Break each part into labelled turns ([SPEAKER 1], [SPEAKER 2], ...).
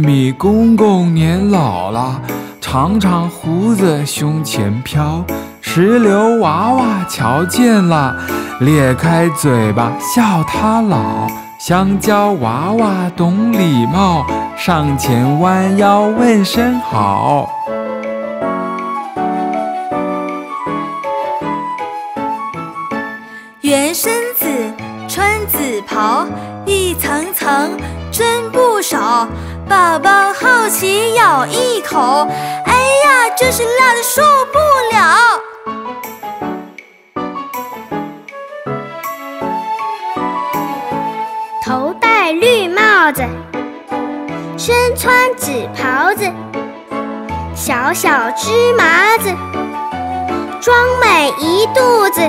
[SPEAKER 1] 米公公年老了，长长胡子胸前飘。石榴娃娃瞧见了，咧开嘴巴笑他老。香蕉娃娃懂礼貌，上前弯腰问声好。
[SPEAKER 2] 原生子，穿紫袍，一层层真不少。宝宝好奇咬一口，哎呀，真是辣的受不了。
[SPEAKER 3] 头戴绿帽子，身穿紫袍子，小小芝麻子，装满一肚子。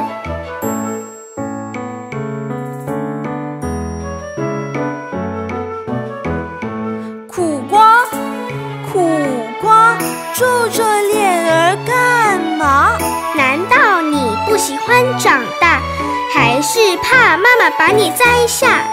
[SPEAKER 2] 皱着脸儿干嘛？
[SPEAKER 3] 难道你不喜欢长大，还是怕妈妈把你摘下？